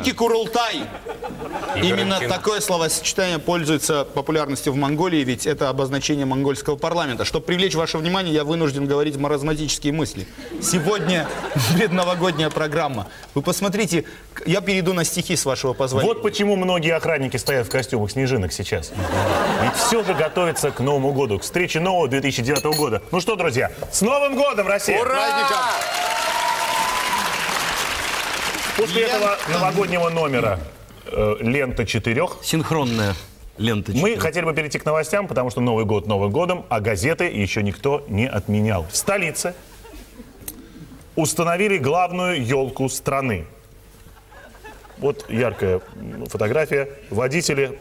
Великий Курултай. Именно такое словосочетание пользуется популярностью в Монголии, ведь это обозначение монгольского парламента. Чтобы привлечь ваше внимание, я вынужден говорить маразматические мысли. Сегодня предновогодняя программа. Вы посмотрите, я перейду на стихи с вашего позволения. Вот почему многие охранники стоят в костюмах снежинок сейчас. Ведь все же готовится к Новому году, к встрече нового 2009 года. Ну что, друзья, с Новым годом, Россия! Ура! После этого новогоднего номера э, лента четырех Синхронная лента. мы хотели бы перейти к новостям, потому что Новый год Новым годом, а газеты еще никто не отменял. В столице установили главную елку страны. Вот яркая фотография. Водители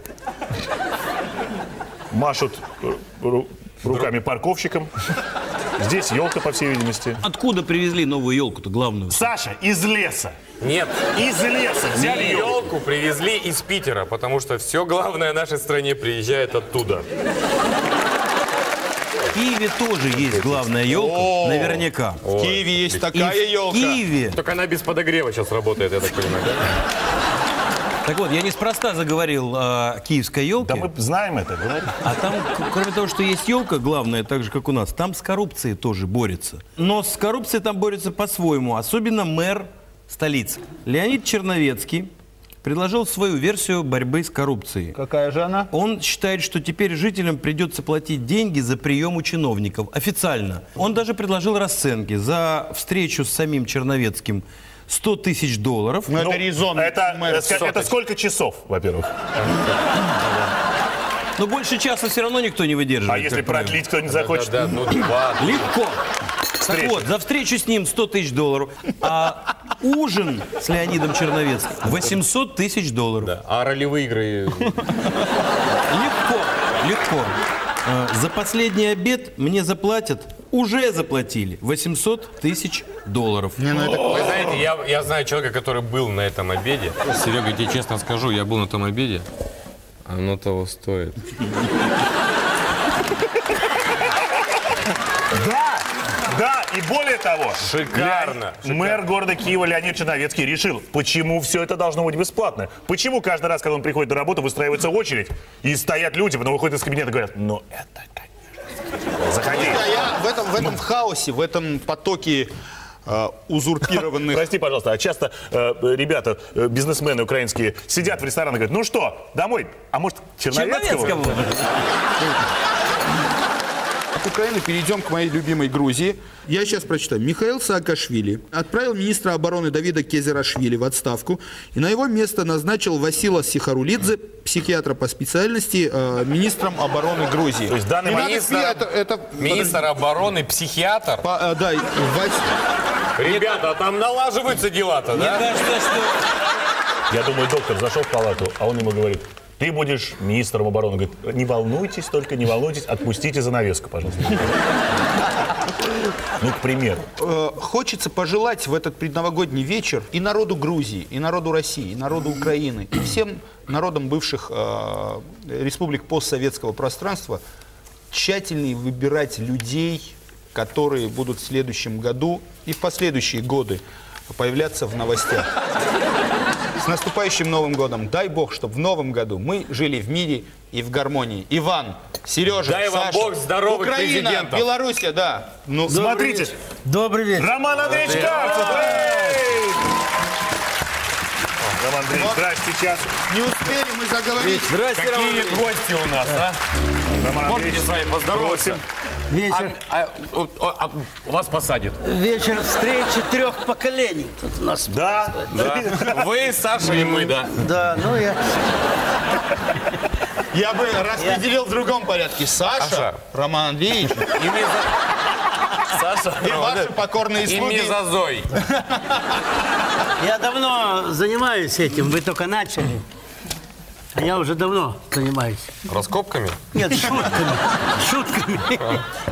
машут э, ру- руками парковщикам. Здесь елка, по всей видимости. Откуда привезли новую елку-то главную? Саша, из леса. Нет, Из леса взяли елку. елку привезли из Питера, потому что все главное в нашей стране приезжает оттуда. В Киеве тоже есть главная елка, наверняка. В Киеве есть И такая в елка. Киеве. Только она без подогрева сейчас работает, я так понимаю. да? Так вот, я неспроста заговорил о киевской елке. Да мы знаем это, говорим. А там, кроме того, что есть елка главная, так же, как у нас, там с коррупцией тоже борется. Но с коррупцией там борется по-своему, особенно мэр столицы. Леонид Черновецкий предложил свою версию борьбы с коррупцией. Какая же она? Он считает, что теперь жителям придется платить деньги за прием у чиновников. Официально. Он даже предложил расценки за встречу с самим Черновецким 100 тысяч долларов. Ну, это Ну, резон. Это, это, это сколько часов, во-первых? Но больше часа все равно никто не выдерживает. А если продлить кто-нибудь захочет? Да, ну два. Легко. Так Встреча. вот, за встречу с ним 100 тысяч долларов, а ужин с Леонидом Черновецким 800 тысяч долларов. Да. А ролевые игры... Легко, легко. Э, За последний обед мне заплатят, уже заплатили, 800 тысяч долларов. Вы знаете, я, я знаю человека, который был на этом обеде. Серега, я тебе честно скажу, я был на том обеде. Оно того стоит. Да, да, и более того, Шикарно, Леонид- мэр города Киева Леонид Черновецкий решил, почему все это должно быть бесплатно. Почему каждый раз, когда он приходит на работу, выстраивается очередь, и стоят люди, потом выходят из кабинета и говорят, ну это, конечно, заходи. Да, я в этом, в этом хаосе, в этом потоке узурпированных... Прости, пожалуйста, а часто э, ребята, э, бизнесмены украинские, сидят в ресторанах и говорят, ну что, домой? А может, Черновецкого? Черновецкого. От Украины перейдем к моей любимой Грузии. Я сейчас прочитаю. Михаил Саакашвили отправил министра обороны Давида Кезерашвили в отставку и на его место назначил Васила Сихарулидзе, психиатра по специальности, э, министром обороны Грузии. То есть данный Не надо это, это- Министр обороны, психиатр. По- э, да, Вась- Ребята, там налаживаются дела-то, Мне да? кажется, что Я думаю, доктор зашел в палату, а он ему говорит, ты будешь министром обороны. Говорит, не волнуйтесь, только не волнуйтесь, отпустите занавеску, пожалуйста. Ну, к примеру. э, хочется пожелать в этот предновогодний вечер и народу Грузии, и народу России, и народу Украины, и всем народам бывших э, республик постсоветского пространства тщательнее выбирать людей, которые будут в следующем году и в последующие годы появляться в новостях. Наступающим Новым годом! Дай Бог, чтобы в Новом году мы жили в мире и в гармонии. Иван, Сережа, Дай вам Саша, Бог здоровых Украина, президентов. Белоруссия, да. Ну, Смотрите, Добрый вечер. Роман Андреевич! Роман Андреевич, здрасте, сейчас. Не успели мы заговорить. Здрасте, Роман Какие Андреевич. гости у нас, а? Роман Можете Андреевич, с вами поздороваться? Вечер, А, а, а, а, вас посадят. вечер встречи трех поколений. Тут у нас. Да, Да. Вы, Саша и мы, да. Да, ну я. Я бы распределил в другом порядке. Саша. Роман Андреевич И мезо... Саша, и ваши покорные и слуги. мезозой. Я давно занимаюсь этим, вы только начали. А я уже давно занимаюсь. Раскопками? Нет, шутками.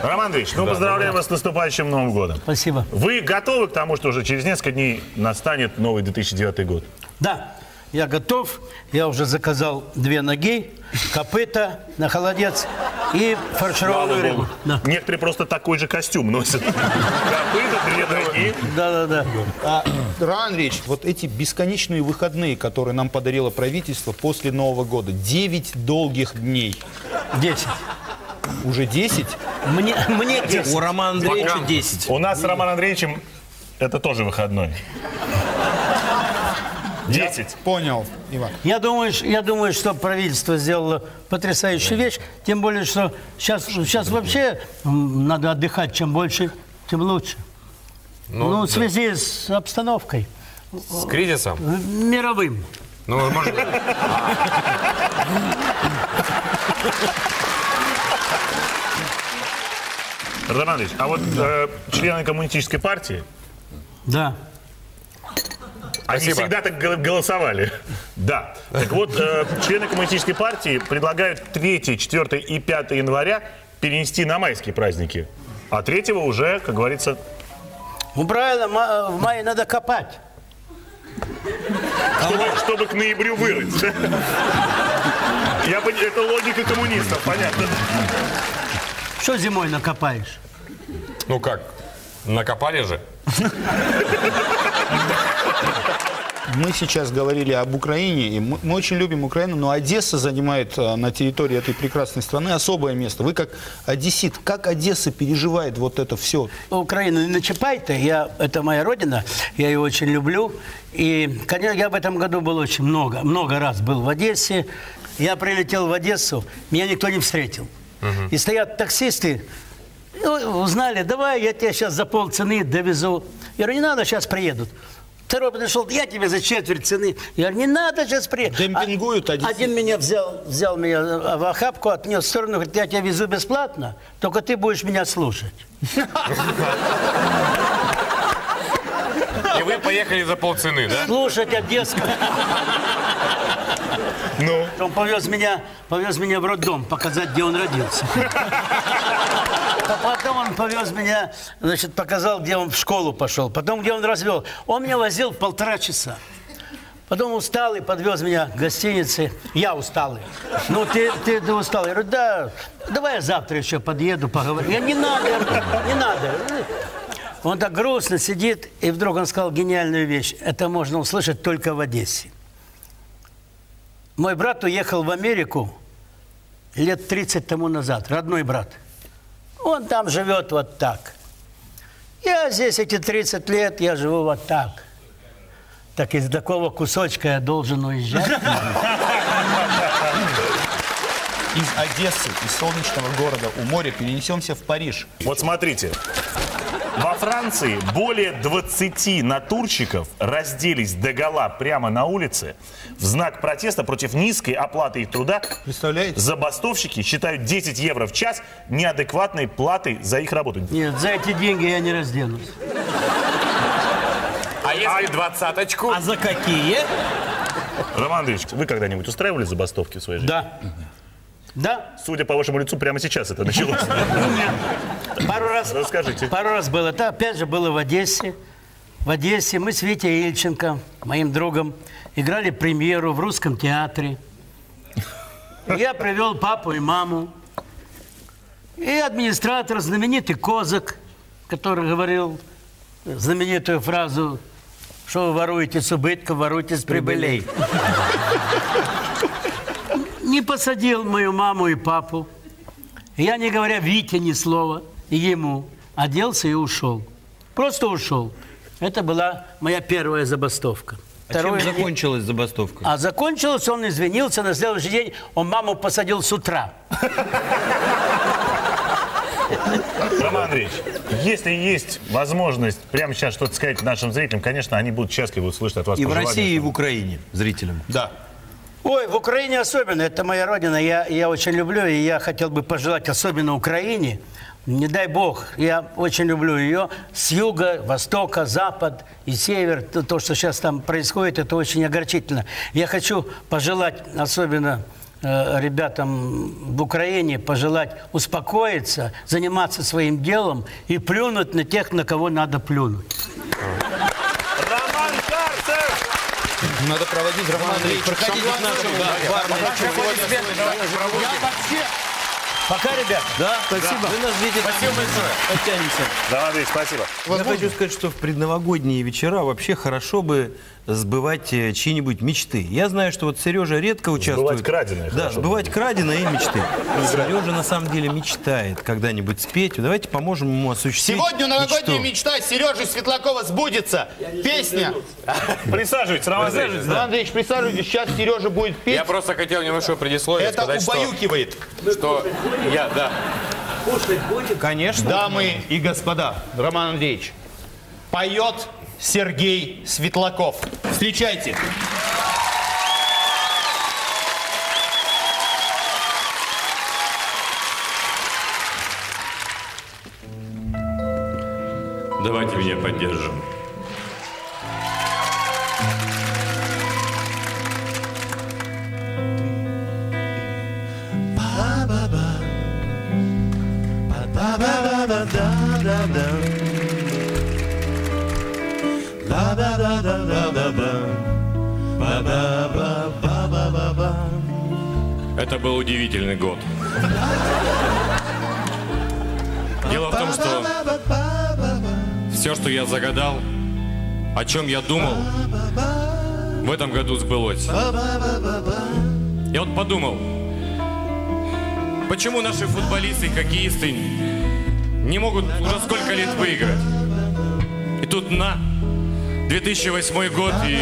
Роман Андреевич, ну поздравляю вас с наступающим Новым годом. Спасибо. Вы готовы к тому, что уже через несколько дней настанет новый 2009 год? Да, я готов. Я уже заказал две ноги, копыта на холодец и фаршированную рыбу. Да, Некоторые просто такой же костюм носят. Копыта, две ноги. да, да. да. А, Роман Андреевич, вот эти бесконечные выходные, которые нам подарило правительство после Нового года, 9 долгих дней, Десять. Уже 10, Мне, мне десять. У Романа Андреевича 10. У нас с Романом Андреевичем это тоже выходной. Десять. понял, Иван. Я думаю, я думаю, что правительство сделало потрясающую вещь, тем более, что сейчас, сейчас вообще надо отдыхать, чем больше, тем лучше. Ну, в связи с обстановкой С кризисом? э, мировым. Ну, может, Роман Андреевич, а вот э, члены коммунистической партии, Да. они Спасибо. всегда так гол- голосовали. Да. Так вот, э, члены коммунистической партии предлагают 3, 4 и 5 января перенести на майские праздники. А третьего уже, как говорится, Ну, правильно, ма- в мае надо копать. чтобы, чтобы к ноябрю вырыть. Я, пони- это логика коммунистов, понятно. Что зимой накопаешь? ну как, накопали же. Мы сейчас говорили об Украине, и мы, мы очень любим Украину, но Одесса занимает э, на территории этой прекрасной страны особое место. Вы как одессит, как Одесса переживает вот это все? Украину не начипайте, я, это моя родина, я ее очень люблю. И, конечно, я в этом году был очень много, много раз был в Одессе. Я прилетел в Одессу, меня никто не встретил. И стоят таксисты, ну, узнали, давай я тебя сейчас за полцены довезу. Я говорю, не надо, сейчас приедут. Второй подошел, я тебе за четверть цены. Я говорю, не надо, сейчас приедут. Демпингуют одесситы. Один меня взял, взял меня в охапку, отнес в сторону, говорит, я тебя везу бесплатно, только ты будешь меня слушать. И вы поехали за полцены, да? слушать Одесску. Ну, Он повез меня, повез меня в роддом, показать, где он родился. А Потом он повез меня, значит, показал, где он в школу пошел. Потом, где он развел. Он меня возил полтора часа. Потом усталый подвез меня к гостинице. Я усталый. Ну, ты, ты, ты усталый. Я говорю, да, давай я завтра еще подъеду, поговорим. Я не надо, не надо. Он так грустно сидит, и вдруг он сказал гениальную вещь. Это можно услышать только в Одессе. Мой брат уехал в Америку лет 30 тому назад, родной брат. Он там живет вот так. Я здесь эти 30 лет, я живу вот так. Так из такого кусочка я должен уезжать. Из Одессы, из солнечного города у моря перенесемся в Париж. вот смотрите. Во Франции более 20 натурщиков разделись догола прямо на улице в знак протеста против низкой оплаты их труда. Представляете? Забастовщики считают 10 евро в час неадекватной платой за их работу. Нет, за эти деньги я не разденусь. А если двадцаточку? А за какие? Роман Андреевич, вы когда-нибудь устраивали забастовки в своей жизни? Да. Да, Судя по вашему лицу, прямо сейчас это началось. пару раз, Расскажите. пару раз было. Это опять же было в Одессе. В Одессе мы с Витей Ильченко, моим другом, играли премьеру в русском театре. Я привел папу и маму. И администратор, знаменитый Козак, который говорил знаменитую фразу, что вы воруете с убытков, воруете с прибылей. Не посадил мою маму и папу. Я, не говоря Вите ни слова, и ему, оделся и ушел. Просто ушел. Это была моя первая забастовка. А чем Второе- закончилась забастовка? а закончилось, он извинился, на следующий день он маму посадил с утра. Роман Андреевич, если есть возможность прямо сейчас что-то сказать нашим зрителям, конечно, они будут счастливы услышать от вас И в. России, и в Украине зрителям. Да. Ой, в Украине особенно, это моя родина, я, я очень люблю, и я хотел бы пожелать особенно Украине, не дай бог, я очень люблю ее, с юга, востока, запад и север, то, то, что сейчас там происходит, это очень огорчительно. Я хочу пожелать особенно э, ребятам в Украине, пожелать успокоиться, заниматься своим делом и плюнуть на тех, на кого надо плюнуть. Надо проводить Роман Андреевич. Проходите к нашему да. Я вообще, Пока, ребята. Да, спасибо. Вы нас видите. Спасибо большое. Подтянемся. Да, Андрей, спасибо. Я хочу сказать, что в предновогодние вечера вообще хорошо бы сбывать э, чьи-нибудь мечты. Я знаю, что вот Сережа редко участвует. краденое Да, хорошо сбывать краденое и мечты. Сережа на самом деле мечтает когда-нибудь спеть. Давайте поможем ему осуществить Сегодня новогодняя мечту. мечта Сережи Светлакова сбудется. Песня. Присаживайтесь, Роман Андреевич. Иван Андреевич, присаживайтесь, сейчас Сережа будет петь. Я просто хотел небольшое предисловие Это сказать, убаюкивает. что я, да, Конечно. Дамы и господа, Роман Андреевич, поет Сергей Светлаков. Встречайте. давайте меня поддержим. Это был удивительный год. Дело в том, что все, что я загадал, о чем я думал, в этом году сбылось. Я вот подумал, почему наши футболисты и хоккеисты не могут уже сколько лет выиграть? И тут на, 2008 год и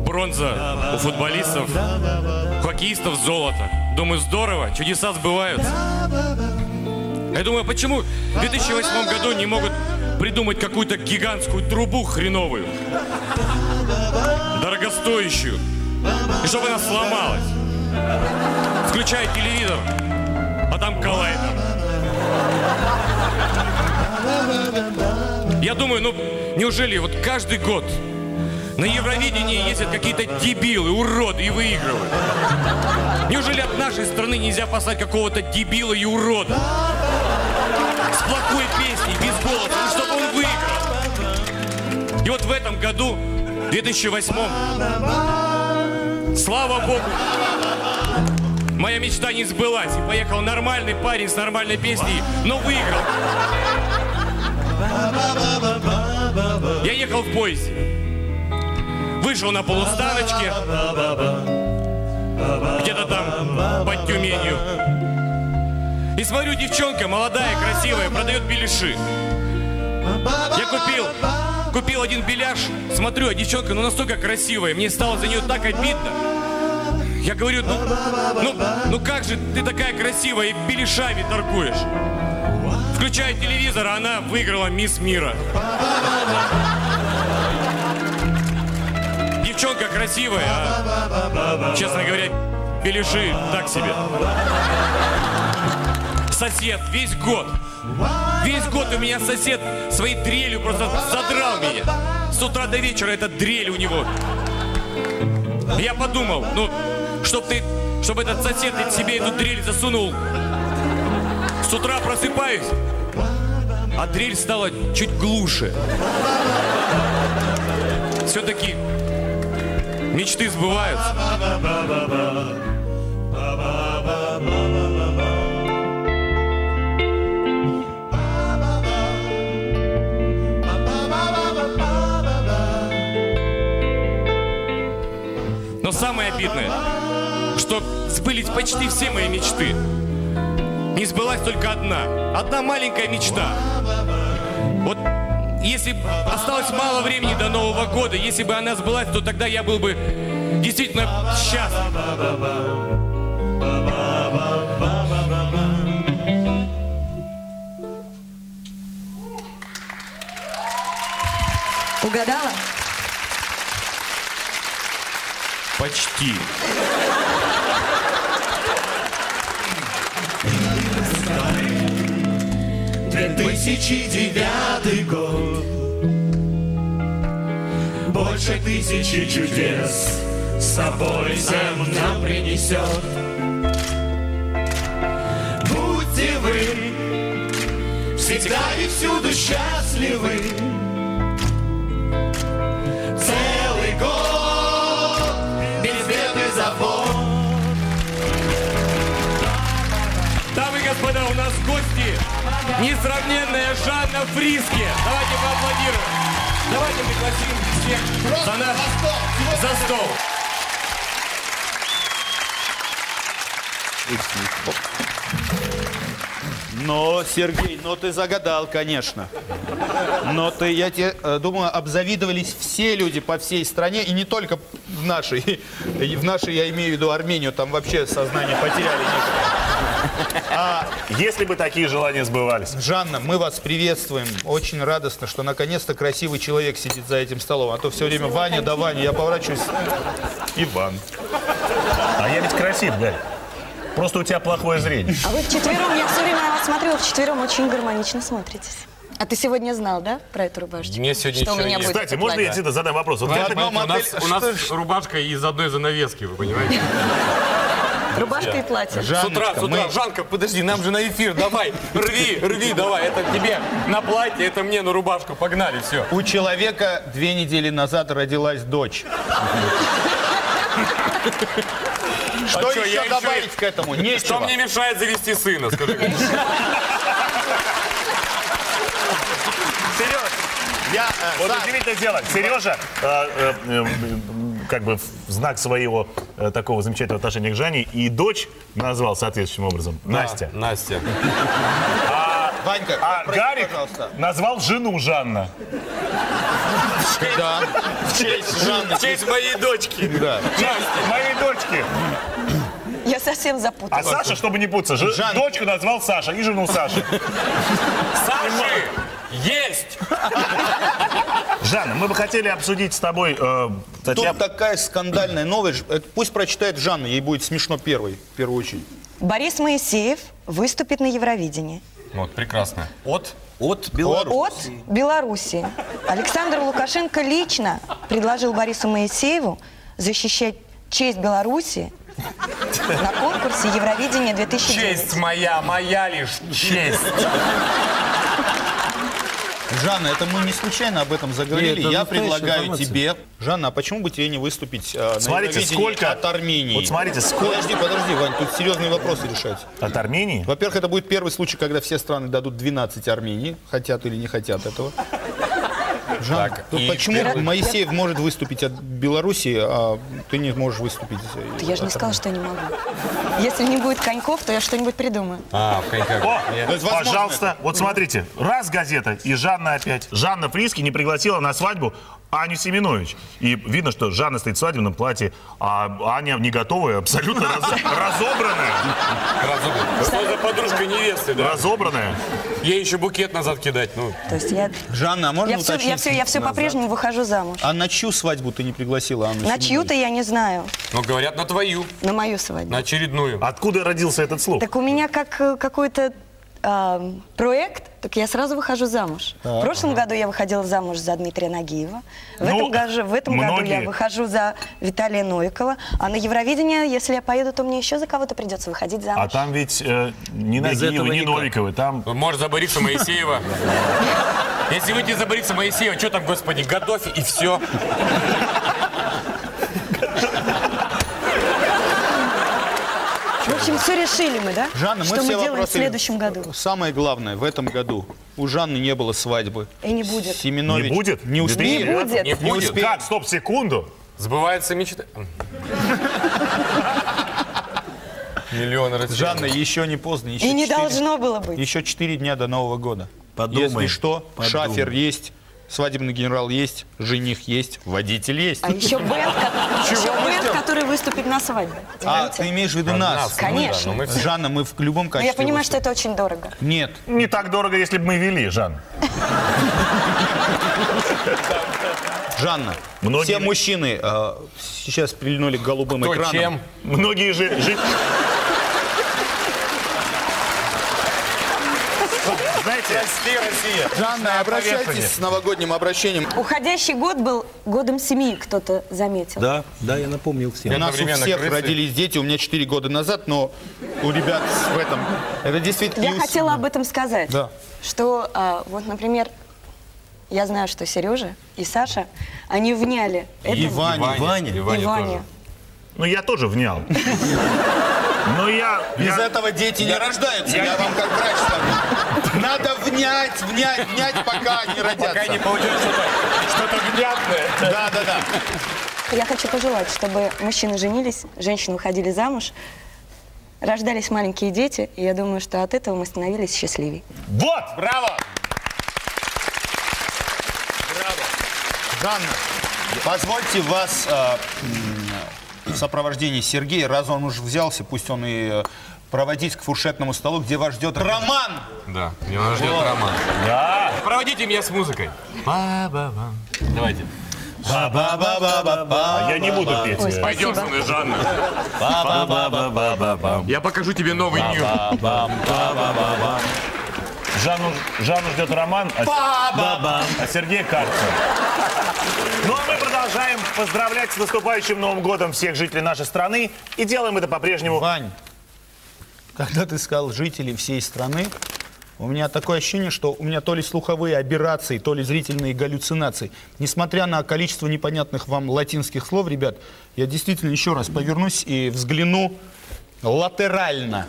бронза у футболистов, у хоккеистов золото. Думаю, здорово, чудеса сбываются. Я думаю, почему в 2008 году не могут придумать какую-то гигантскую трубу хреновую, дорогостоящую, и чтобы она сломалась. Включай телевизор, а там коллайдер. Я думаю, ну неужели вот каждый год на Евровидении ездят какие-то дебилы, уроды и выигрывают? Неужели от нашей страны нельзя послать какого-то дебила и урода? С плохой песней, без голоса, ну, чтобы он выиграл. И вот в этом году, 2008 слава богу, моя мечта не сбылась. И поехал нормальный парень с нормальной песней, но выиграл. Я ехал в поезде. Вышел на полустаночке. Где-то там, под Тюменью. И смотрю, девчонка молодая, красивая, продает беляши. Я купил, купил один беляш, смотрю, а девчонка ну настолько красивая, мне стало за нее так обидно. Я говорю, ну, ну, ну как же ты такая красивая и беляшами торгуешь? Включаю телевизор, она выиграла Мисс Мира. Девчонка красивая, а, честно говоря, беляши так себе. Сосед весь год. Весь год у меня сосед своей дрелью просто задрал меня. С утра до вечера эта дрель у него. Я подумал, ну, чтоб ты, чтобы этот сосед себе эту дрель засунул. Утра просыпаюсь, а дрель стала чуть глуше. Все-таки мечты сбываются. Но самое обидное, что сбылись почти все мои мечты. Не сбылась только одна. Одна маленькая мечта. Вот если осталось мало времени до Нового года, если бы она сбылась, то тогда я был бы действительно счастлив. Угадала? Почти. Тысячи девятый год. Больше тысячи чудес С собой нам принесет. Будьте вы Всегда и всюду счастливы. Целый год Без бед и забот несравненная Жанна Фриски. Давайте поаплодируем. Давайте пригласим всех за наш за стол. Но, Сергей, но ты загадал, конечно. Но ты, я тебе э, думаю, обзавидовались все люди по всей стране, и не только в нашей. И в нашей, я имею в виду Армению, там вообще сознание потеряли. некоторые. Если бы такие желания сбывались. Жанна, мы вас приветствуем. Очень радостно, что наконец-то красивый человек сидит за этим столом. А то все время Ваня да Ваня. Я поворачиваюсь. Иван. А я ведь красив, Гарри. Просто у тебя плохое зрение. А вы вчетвером, я все время на вас смотрю, вы вчетвером очень гармонично смотритесь. А ты сегодня знал, да, про эту рубашечку? Мне сегодня что у меня нет. будет Кстати, можно я тебе задам вопрос? Вот я- У нас, у нас рубашка из одной занавески, вы понимаете? Рубашка и платье. С утра, с утра. мы- Жанка, подожди, нам же на эфир, давай, рви, рви, давай. Это тебе на платье, это мне на рубашку, погнали, все. У человека две недели назад родилась дочь. Что А еще еще добавить и- к этому? Что Нечего. мне мешает завести сына, скажи? Сереж, я... э, Вот за- удивительное дело. Сережа, э, э, э, как бы в знак своего э, такого замечательного отношения к Жанне, и дочь назвал соответствующим образом. Настя. Настя. Ванька, А прости, Гарик пожалуйста. назвал жену Жанна. Да. В честь Жанны. В честь моей дочки. Да. Моей дочки. Я совсем А запуталась. Саша, чтобы не путаться, Жан- дочку назвал Саша и жену Саши. Саши! Есть! Жанна, мы бы хотели обсудить с тобой э, статья- Тут такая скандальная новость. Э, Пусть прочитает Жанна, ей будет смешно первой, в первую очередь. Борис Моисеев выступит на Евровидении. Вот, прекрасно. От? От Беларуси. От Беларуси. Александр Лукашенко лично предложил Борису Моисееву защищать честь Беларуси на конкурсе Евровидения 2009. Честь моя, моя лишь честь. Жанна, это мы не случайно об этом заговорили. Нет, это Я предлагаю информация. тебе... Жанна, а почему бы тебе не выступить э, на Смотрите, Евровидении сколько- от Армении? Вот смотрите, сколько- Подожди, подожди, Вань, тут серьезные вопросы решать. От Армении? Во-первых, это будет первый случай, когда все страны дадут 12 Армении, хотят или не хотят этого. Жан, Так, и почему первый- Моисеев может выступить от Беларуси, а ты не можешь выступить? Я же не от сказала, что я не могу. Если не будет коньков, то я что-нибудь придумаю. А, в коньках. О, То есть, возможно, пожалуйста, вот смотрите, раз газета, и Жанна опять. Жанна Фриски не пригласила на свадьбу Аню Семенович. И видно, что Жанна стоит в свадебном платье, а Аня не готовая, абсолютно раз- разобранная. Что за подружка невесты, да? Разобранная. Ей еще букет назад кидать, ну. То есть я, Жанна, а можно я все, я уточнить? все, я все по-прежнему выхожу замуж. А на чью свадьбу ты не пригласила Анну На чью-то я не знаю, Ну, говорят, на твою, на мою свадьбу. на очередную. Откуда родился этот слух? Так у меня как э, какой-то а, проект, так я сразу выхожу замуж. В прошлом году я выходила замуж за Дмитрия Нагиева. В Ну, этом, году, в этом году я многие. выхожу за Виталия Новикова. А на Евровидение, если я поеду, то мне еще за кого-то придется выходить замуж. А там ведь э, ни Без Нагиевы, этого ни никак. Новиковы, там... Может, за Бориса Моисеева. Если выйти за Бориса Моисеева, что там, господи, Гадофи и все. Общем, все решили мы, да? Жанна, мы Что мы все делаем в вопросы- следующем году? Самое главное, в этом году у Жанны не было свадьбы. И не будет. Семенович Не будет? Не успеет. Не будет. Не будет. Как? Стоп, секунду. Сбывается мечта. Миллион раз. Жанна, еще не поздно. Еще И не четыре- должно было быть. Еще 4 дня до Нового года. Подумаем, Если что, подумаем. шафер есть, свадебный генерал есть, жених есть, водитель есть. А еще бенд, еще бенд, который выступит на свадьбе. А, ты имеешь в виду нас? Конечно. Мы все- Жанна, мы в любом Но качестве я понимаю, что выступим. это очень дорого. Нет. Не так дорого, если бы мы вели, Жан. Жанна, Многие- все мужчины э, сейчас прильнули к голубым Кто экранам. чем? Многие же... Знаете, Прости, Россия. Жанна, обращайтесь с новогодним обращением. Уходящий год был годом семьи, кто-то заметил. Да, да, я напомнил всем. У нас у всех крысы. родились дети, у меня 4 года назад, но у ребят в этом... Это действительно... Я хотела об этом сказать. Да. Что, а, вот, например, я знаю, что Сережа и Саша, они вняли И этому. Ваня. Ваня. И Ваня Ваня. тоже. ну я тоже внял. Ну я... Без я- этого дети не рождаются, я- я вам как врач скажу. Внять, внять, внять, пока не родятся. Пока не получилось что-то что-то внятное. Да, да, да. Я хочу пожелать, чтобы мужчины женились, женщины выходили замуж, рождались маленькие дети, и я думаю, что от этого мы становились счастливее. Вот! Браво! Жанна, позвольте вас э, в сопровождении Сергея, раз он уж взялся, пусть он и э, проводить к фуршетному столу, где вас ждет Роман. Да, меня ждет Роман. Да! Проводите меня с музыкой. Ба-ба-ба. Давайте. А я не буду петь. Ой, Пойдем со мной, Жанна. Я покажу тебе новый нью. Жанну, Жанну ждет Роман, а, а Сергей карта. Ну а мы продолжаем поздравлять с наступающим Новым годом всех жителей нашей страны. И делаем это по-прежнему. Вань, когда ты сказал жителей всей страны, у меня такое ощущение, что у меня то ли слуховые аберрации, то ли зрительные галлюцинации. Несмотря на количество непонятных вам латинских слов, ребят, я действительно еще раз повернусь и взгляну латерально.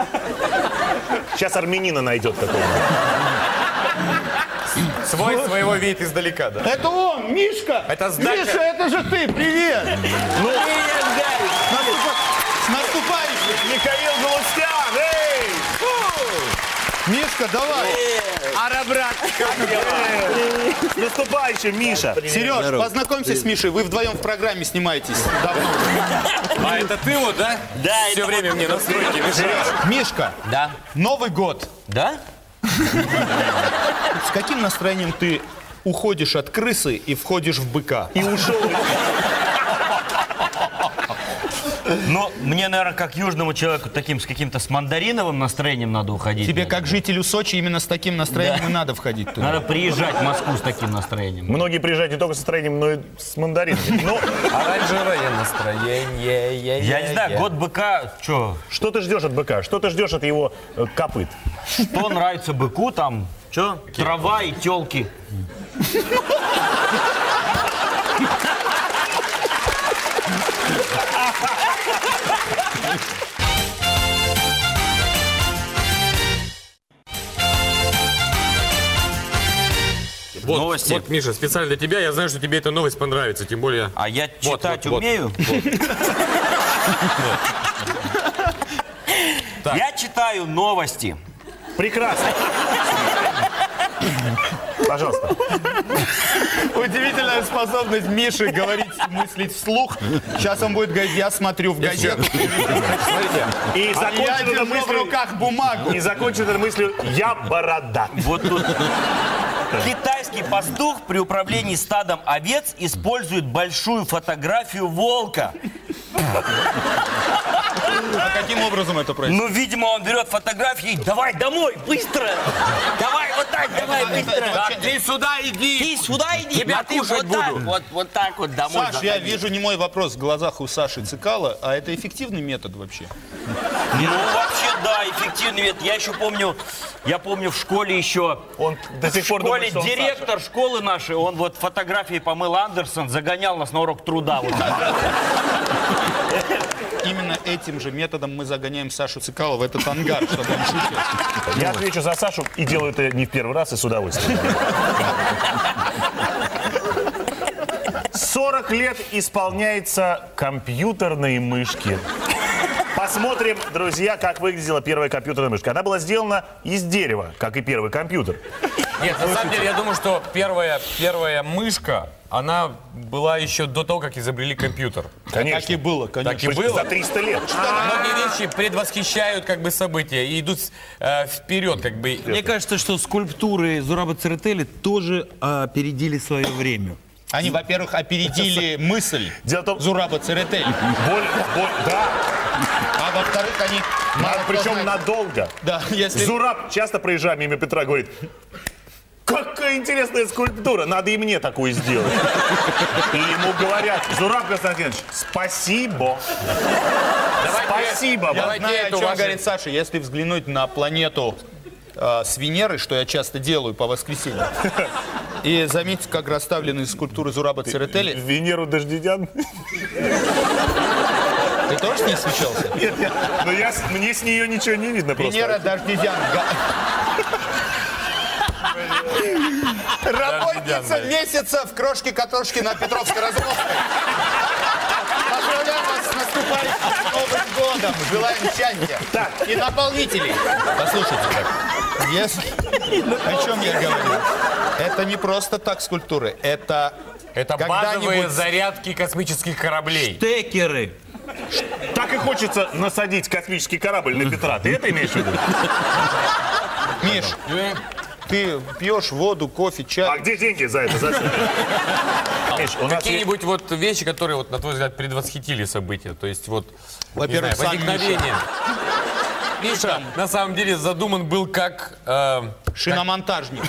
Сейчас армянина найдет какого Свой своего видит издалека, да. Это он, Мишка! Это сдача. Миша, это же ты, привет! Ну, С наступающим! Михаил Галустян, эй! Мишка, давай! Ара, брат, как дела? С наступающим, Миша! Сереж, познакомься с Мишей, вы вдвоем в программе снимаетесь давно. А это ты вот, да? Да, Все время мне настройки мешаешь. Мишка, Да. Новый год. Да? С каким настроением ты уходишь от крысы и входишь в быка? И ушел. Но мне, наверное, как южному человеку, таким с каким-то с мандариновым настроением надо уходить. Тебе, как жителю Сочи, именно с таким настроением Да. и надо входить туда. Надо приезжать в Москву с таким настроением. Многие приезжают не только с настроением, но и с мандаринами. Ну, Оранжевое настроение. Я не знаю, год быка, что, что ты ждешь от быка? Что ты ждешь от его э, копыт? что нравится быку там? Что? Трава и телки. Вот, Новости. Вот, Миша, специально для тебя. Я знаю, что тебе эта новость понравится. Тем более... А я Вот, читать вот, умею? Я читаю новости. Прекрасно. Пожалуйста. Удивительная способность Миши говорить, мыслить вслух. Сейчас он будет говорить, я смотрю в газету. И А закончит это держу в руках бумагу. и закончит это мыслью «Я борода». Вот тут. Китайский пастух при управлении стадом овец использует большую фотографию волка. А каким образом это происходит? Ну, видимо, он берет фотографии и давай домой, быстро! Давай вот так, давай быстро! Так, ты сюда иди. Ты сюда иди, Тебя а ты кушать вот так, буду. вот, вот так вот домой. Саш, я вижу не мой вопрос в глазах у Саши Цикала, а это эффективный метод вообще? Ну, вообще, да, эффективный вид. Я еще помню, я помню в школе еще, Он до сих в пор школе директор школы нашей, он вот фотографии Памела Андерсон загонял нас на урок труда. Вот. Именно этим же методом мы загоняем Сашу Цикала в этот ангар, чтобы он шутил. Я отвечу за Сашу и делаю это не в первый раз и с удовольствием. 40 лет исполняется компьютерной мышки. Посмотрим, друзья, как выглядела первая компьютерная мышка. Она была сделана из дерева, как и первый компьютер. Нет, на самом деле, я думаю, что первая, первая мышка, она была еще до того, как изобрели компьютер. Конечно. Так и было, конечно. Так и было. За 300 лет. Многие вещи предвосхищают как бы события и идут э, вперед, как бы. Мне кажется, что скульптуры Зураба Церетели тоже а, опередили свое время. Они, во-первых, опередили мысль Дело том- Зураба Церетели, Боль, боль, да, а во-вторых, они... мало причем надолго. Да, если... Зураб, часто проезжая мимо Петра, говорит, какая интересная скульптура, надо и мне такую сделать. И ему говорят, Зураб Константинович, спасибо. Спасибо. Я Давайте знаю, о эту чем вашу- говорит Саша. Если взглянуть на планету э, с Венеры, что я часто делаю по воскресеньям, и заметить, как расставлены скульптуры Зураба Церетели, Венеру Дождедян. ты тоже с ней встречался? Нет, нет, но я, мне с нее ничего не видно просто. Венера Дождезян. Работница месяца в крошке картошки на Петровской Разловской. Поздравляем вас с наступающим Новым годом. Желаем счастья. Так, и наполнителей. Послушайте. Если... О чем я говорю? Это не просто так скульптуры. Это Это базовые зарядки космических кораблей. Текеры. Так и хочется насадить космический корабль на Петра. Ты это имеешь в виду? Миш, ты пьешь воду, кофе, А чай. где деньги за это? За что? Миш, у нас есть... Какие-нибудь вот вещи, которые, вот, на твой взгляд, предвосхитили события? То есть вот, Во-первых, возникновение. Миша, на самом деле, задуман был как... э, Шиномонтажник.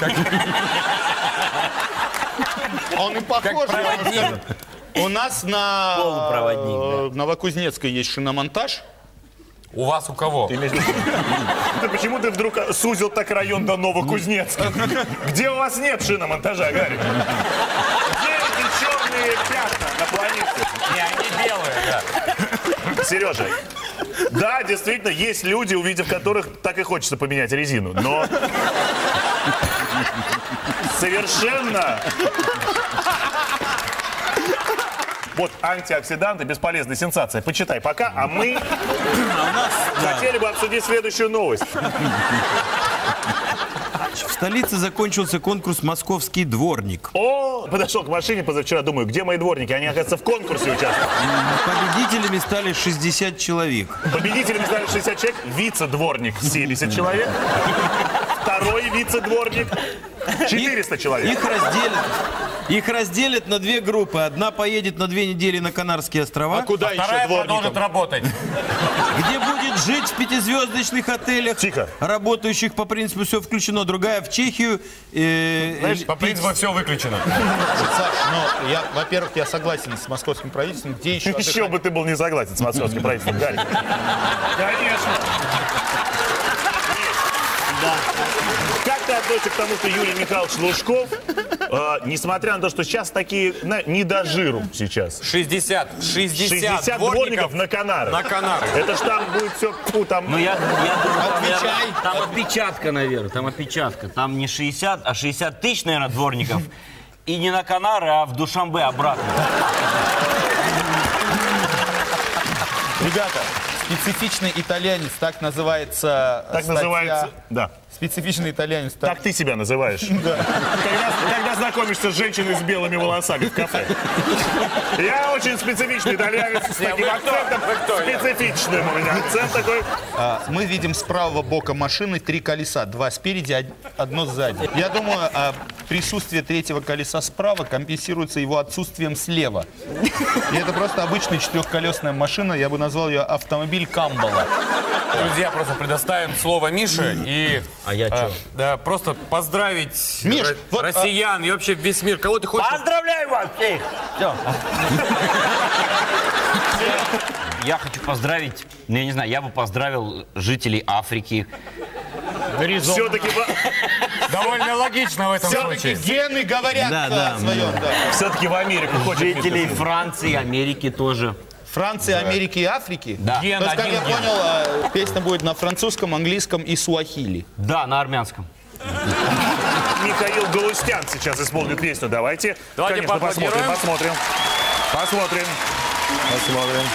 Он и похож. Как проводник. У нас на э, Новокузнецкой есть шиномонтаж. у вас у кого? Ты имеешь Да почему ты вдруг сузил так район до Новокузнецка? Где у вас нет шиномонтажа, Гарри? Где эти черные пятна на планете? Не, они белые, да. Сережа, да, действительно, есть люди, увидев которых так и хочется поменять резину, но совершенно вот антиоксиданты, бесполезная сенсация. Почитай пока, а мы хотели бы обсудить следующую новость. В столице закончился конкурс «Московский дворник». О, подошел к машине позавчера, думаю, где мои дворники? Они, оказывается, в конкурсе участвуют. Победителями стали 60 человек. Победителями стали 60 человек, вице-дворник 70 человек, второй вице-дворник 400 человек. Их разделят. Их разделят на две группы. Одна поедет на две недели на Канарские острова, А куда еще Вторая продолжит дворником? работать. где будет жить в пятизвездочных отелях, Тихо. работающих по принципу все включено. Другая в Чехию. э, Знаешь, э, по принципу все выключено. Саш, ну, я, во-первых, я согласен с московским правительством. Где еще Еще бы ты был не согласен с московским правительством, Гарри. Конечно. Как ты относишься к тому, что Юрий Михайлович Лужков, э, несмотря на то, что сейчас такие, на, не до жиру сейчас, 60, 60, 60 дворников на Канары. на Канары. Это ж там будет все, фу, там... Ну, я, я думаю, там, Отвечай. наверное, там опечатка, наверное, там опечатка. Там не 60, а 60 тысяч, наверное, дворников. И не на Канары, а в Душамбе обратно. Ребята, специфичный итальянец, так называется так статья. называется... Да. Специфичный итальянец. так- Так ты себя называешь. Когда, когда знакомишься с женщиной с белыми волосами в кафе. Я очень специфичный итальянец с таким вы кто? акцентом. Вы кто? Специфичным у меня акцент такой. А, Мы видим с правого бока машины три колеса. Два спереди, од- одно сзади. Я думаю, а, присутствие третьего колеса справа компенсируется его отсутствием слева. И это просто обычная четырехколесная машина. Я бы назвал ее автомобиль Камбала. Друзья, просто предоставим слово Мише и... А я чё? Да, просто поздравить Миш, вот, а- россиян и вообще весь мир. Кого ты хочешь? Поздравляю вас всех! Все. Я хочу поздравить, ну, я не знаю, я бы поздравил жителей Африки. Все-таки, Довольно логично в этом Все-таки случае. гены говорят Да, о да, своем. да. все-таки в Америку хочет. Жителей Франции, Америки тоже. Франции, Америки и Африки. Да. Ген, То есть, как один я ген. понял, а, песня будет на французском, английском и суахили. Да, на армянском. Михаил Галустян сейчас исполнит песню. Давайте, Давайте конечно, посмотрим, посмотрим. Посмотрим. Посмотрим.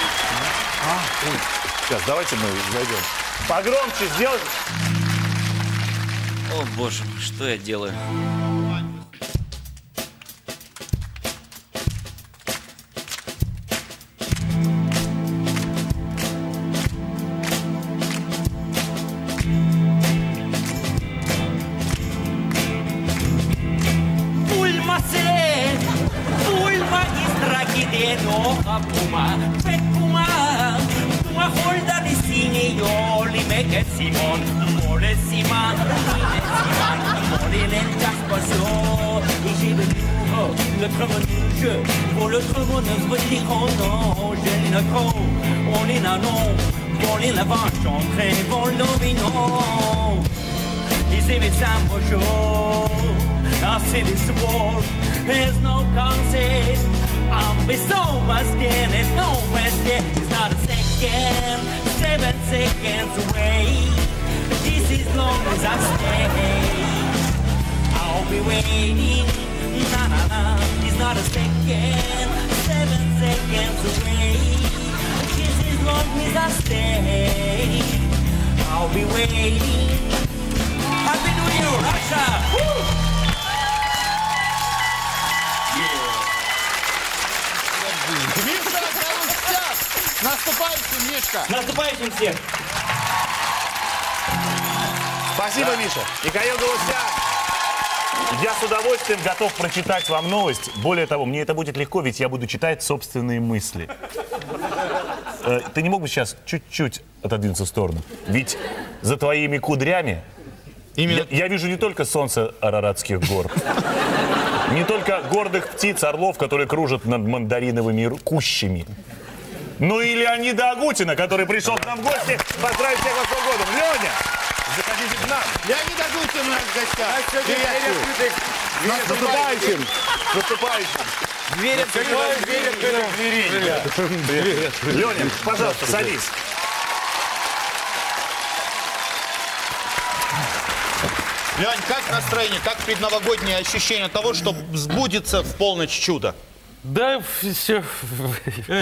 Ой, Сейчас, давайте мы зайдем. Погромче сделай. О боже, что я делаю? Waiting. Happy New Year, Russia! Woo! Миша Галустян! С наступающим, Мишка! Наступающим всех! Спасибо, Миша. Михаил Галустян. Я с удовольствием готов прочитать вам новость. Более того, мне это будет легко, ведь я буду читать собственные мысли. Э, Ты не мог бы сейчас чуть-чуть отодвинуться в сторону? Ведь за твоими кудрями Именно я, я вижу не только солнце Араратских гор, не только гордых птиц, орлов, которые кружат над мандариновыми кущами, но и Леонида Агутина, который пришел к нам в гости. Поздравить всех вас с Новым годом. Леня, заходите к нам. Леонид Агутин у нас в гостях. Приветствую. С наступающим! С наступающим! Дверь Леня, пожалуйста, садись. Лень, как настроение, как предновогоднее ощущение того, что сбудется в полночь чудо? Да, все. И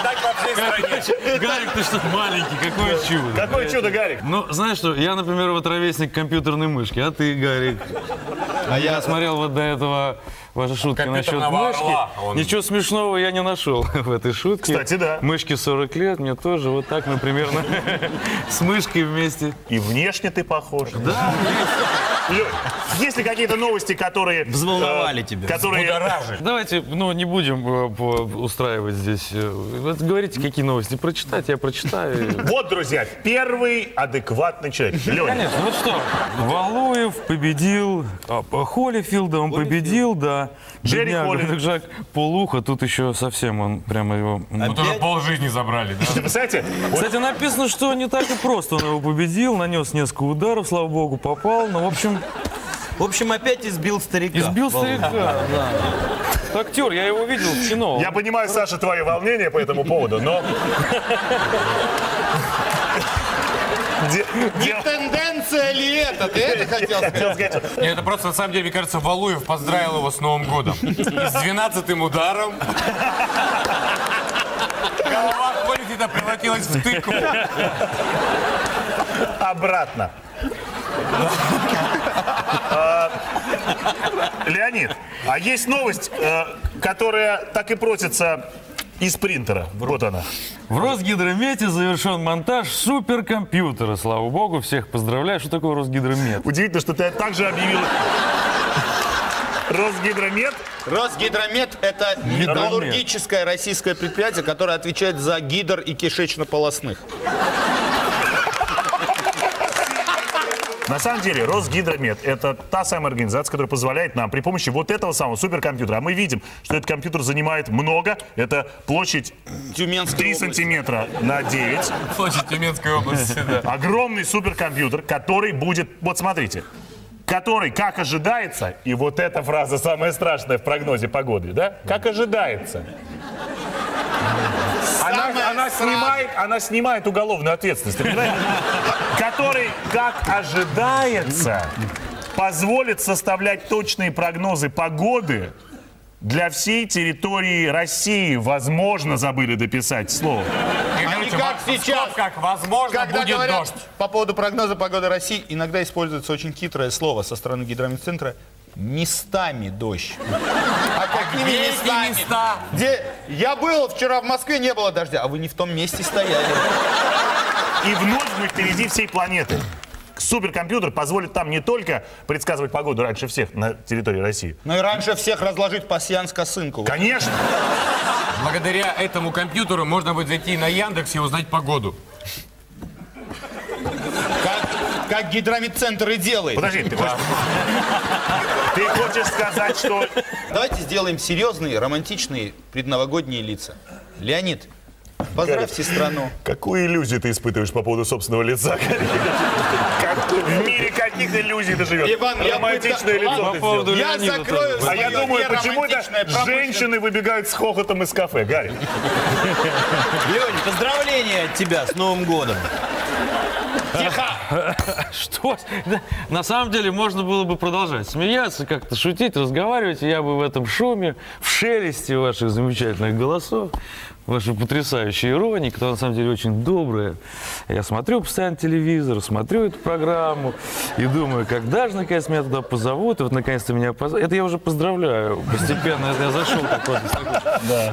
так по всей стране. Гарик, ты что, маленький, какое чудо. Какое чудо, Гарик? Ну, знаешь что, я, например, вот ровесник компьютерной мышки, а ты, Гарик? А Я смотрел вот до этого ваши шутки насчет мышки. он- Ничего смешного я не нашел в этой шутке. Кстати, да. Мышке 40 лет, мне тоже вот так, ну, примерно, с мышкой вместе. И внешне ты похож. Да. Лёнь, есть ли какие-то новости, которые... Взволновали э, тебя. Которые... Давайте, ну, не будем э, устраивать здесь. э, Вот говорите, какие новости прочитать, я прочитаю. Вот, друзья, первый адекватный человек. Леня, Конечно, ну что, Валуев победил, а, по- Холлифилда он победил, да. Джерри так Жак Полуха, тут еще совсем он прямо его... Ну, тоже пол жизни забрали, да? вот Кстати, написано, что не так и просто он его победил, нанес несколько ударов, слава богу, попал, но, в общем, В общем, опять избил старика. избил старика. да. Актер, я его видел в кино. я понимаю, Саша, твои волнения по этому поводу, но... Дело- Тенденция ли это? Ты это хотел сказать? Нет, это просто, на самом деле, мне кажется, Валуев поздравил его с Новым годом. И с 12-м ударом голова Холлифида превратилась в тыкву. обратно. А, Леонид, а есть новость, э, которая так и просится из принтера. Вот она. В Росгидромете завершен монтаж суперкомпьютера. Слава богу, всех поздравляю. Что такое Росгидромет? Удивительно, что ты также объявил Росгидромет. Росгидромет – это металлургическое российское предприятие, которое отвечает за гидр и кишечно-полосных. На самом деле, Росгидромет – это та самая организация, которая позволяет нам при помощи вот этого самого суперкомпьютера, а мы видим, что этот компьютер занимает много, это площадь Тюменская 3 область. сантиметра на 9, Площадь Тюменской области, да. огромный суперкомпьютер, который будет, вот смотрите, который, как ожидается, и вот эта фраза самая страшная в прогнозе погоды, да? Как ожидается. Она, она снимает, она снимает уголовную ответственность? Который, как ожидается, позволит составлять точные прогнозы погоды для всей территории России. Возможно, забыли дописать слово. А не Короче, как сейчас. скобках, возможно, Когда будет говорят дождь. по поводу прогноза погоды России, иногда используется очень хитрое слово со стороны гидрометцентра «местами дождь». Где эти местами? места? Где я был вчера в Москве, не было дождя, а вы не в том месте стояли. И вновь мы впереди всей планеты. Суперкомпьютер позволит там не только предсказывать погоду раньше всех на территории России. Ну и раньше всех разложить пассианс косынку. Конечно! Благодаря этому компьютеру можно будет зайти на Яндекс и узнать погоду. Как, как гидрометцентр и делает. Подожди, ты хочешь... Ты хочешь сказать, что... Давайте сделаем серьезные, романтичные предновогодние лица. Леонид, поздравьте страну. Какую иллюзию ты испытываешь по поводу собственного лица? Как- В мире каких иллюзий ты живешь? Иван, я Романтичное буду- лицо ты по поводу сделал. Я Леонида закрою. А я думаю, почему-то женщины выбегают с хохотом из кафе. Гарри. Лень, поздравления от тебя с Новым годом. Тихо! Что? Да, На самом деле можно было бы продолжать смеяться, как-то шутить, разговаривать. и Я бы в этом шуме, в шелесте ваших замечательных голосов, вашей потрясающей иронии, которая на самом деле очень добрая. Я смотрю постоянно телевизор, смотрю эту программу и думаю, когда же наконец меня туда позовут, и вот наконец-то меня позовут. Это я уже поздравляю постепенно, это я зашел такой,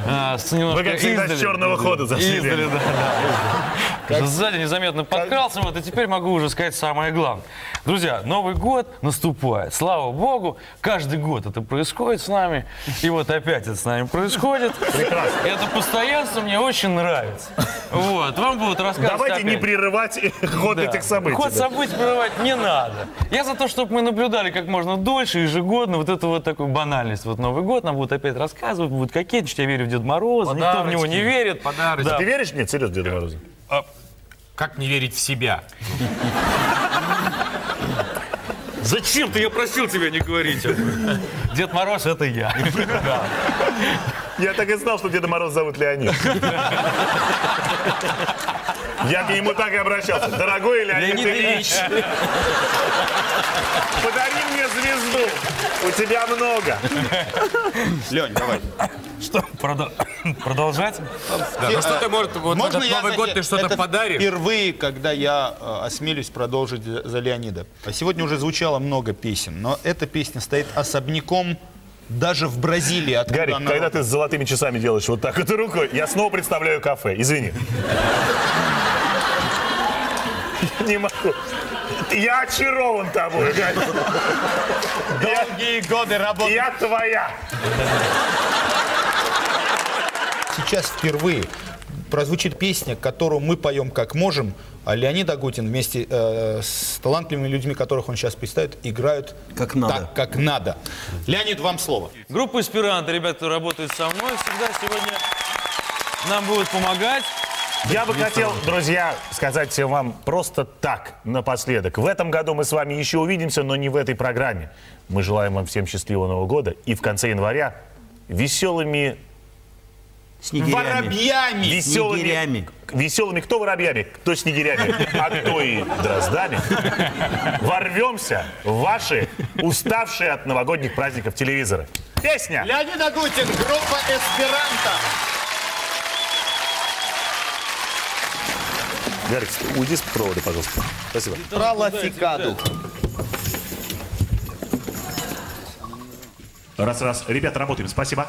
а, с немножко Вы, как всегда, с черного хода зашли. Издали, да, да, издали. Сзади незаметно подкрался, вот, и теперь могу уже сказать самое главное. Друзья, Новый год наступает. Слава Богу, каждый год это происходит с нами. И вот опять это с нами происходит. Прекрасно. Это постоянство мне очень нравится. Вот, вам будут рассказывать Давайте не опять. прерывать ход Да. этих событий. Ход да. событий прерывать не надо. Я за то, чтобы мы наблюдали как можно дольше, ежегодно, вот эту вот такую банальность. Вот Новый год нам будут опять рассказывать, будут кокетничать, я верю в Деда Мороза, никто в него не верит. Подарочки. Да. Ты веришь мне, серьезно, Деда Мороза? Как не верить в себя? Зачем ты? Я просил тебя не говорить об этом. Дед Мороз — это я. Я так и знал, что Деда Мороз зовут Леонид. Я к нему так и обращался. Дорогой Леонид, Леонид Ильич, подари мне звезду. У тебя много. Лень, давай. Что, продо- продолжать? Да, ну что ты, может, вот Можно этот я, Новый год знаете, ты что-то это подаришь? Впервые, когда я э, осмелюсь продолжить за за Леонида. А Сегодня уже звучало много песен, но эта песня стоит особняком даже в Бразилии, откуда Гарик, она... когда ты с золотыми часами делаешь вот так вот рукой, я снова представляю кафе. Извини. Не могу. Я очарован тобой, Гарик. Долгие годы работы. Я твоя. Сейчас впервые прозвучит песня, которую мы поем как можем, а Леонид Агутин вместе э, с талантливыми людьми, которых он сейчас представит, играют Как надо. так, как надо. Леонид, вам слово. Группа «Эсперанто», ребята, кто работает со мной всегда сегодня нам будут помогать. Я бы хотел, друзья, сказать всем вам просто так, напоследок. В этом году мы с вами еще увидимся, но не в этой программе. Мы желаем вам всем счастливого Нового года. И в конце января веселыми... Снегирями. Воробьями! Веселыми, Снегирями. веселыми кто воробьями, кто снегирями, а кто и дроздами. Ворвемся в ваши уставшие от новогодних праздников телевизоры. Песня! Леонид Агутин, группа «Эсперанто». Гарик, уйди с провода, пожалуйста. Спасибо. Пролафикаду. Раз, раз. Ребята, работаем. Спасибо.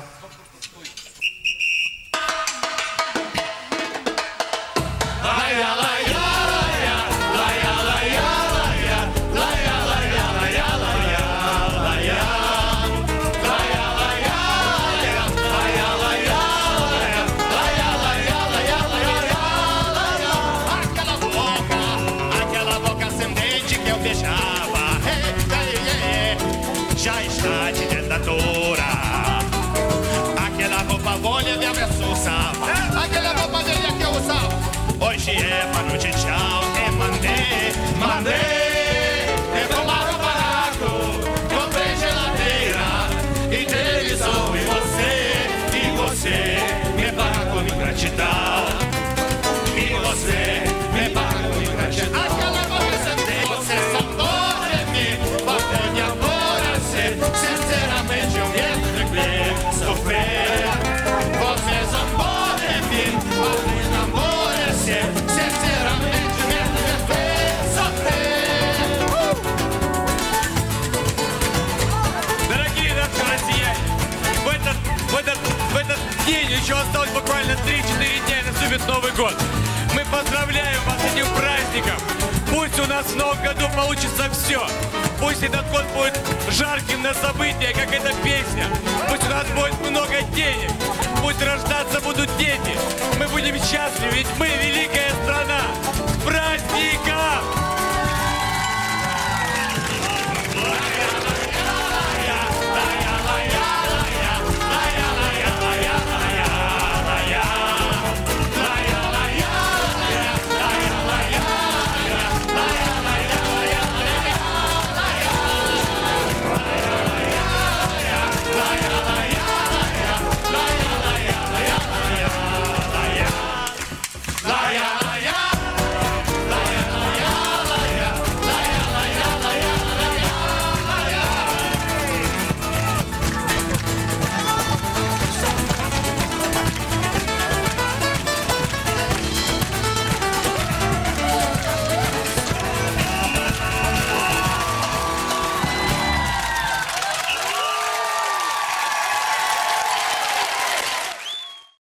Еще осталось буквально 3-4 дня и наступит Новый год. Мы поздравляем вас с этим праздником. Пусть у нас в новом году получится все. Пусть этот год будет жарким на события, как эта песня. Пусть у нас будет много денег. Пусть рождаться будут дети. Мы будем счастливы, ведь мы великая страна. С праздником!